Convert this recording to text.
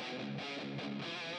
Thank you.